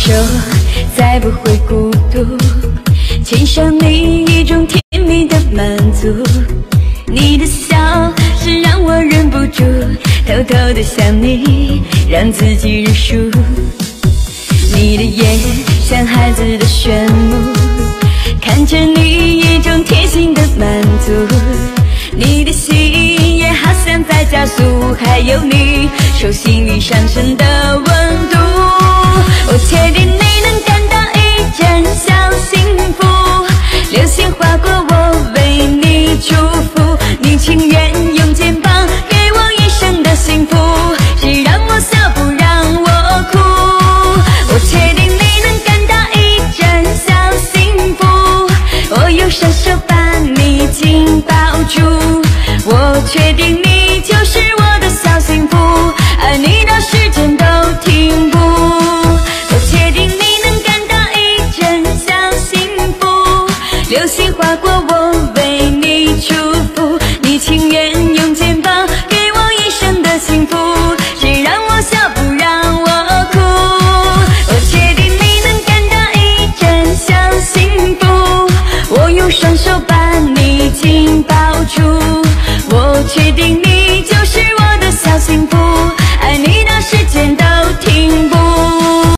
手，再不会孤独，牵上你一种甜蜜的满足。你的笑是让我忍不住偷偷的想你，让自己认输。你的眼像孩子的炫目，看着你一种贴心的满足。你的心也好像在加速，还有你手心里上升的。我确定你就是我的小幸福，爱你到时间都停步。我确定你能感到一阵小幸福，流星划过，我为你祝福。你情愿用肩膀给我一生的幸福，谁让我笑不让我哭？我确定你能感到一阵小幸福，我用双手把你紧。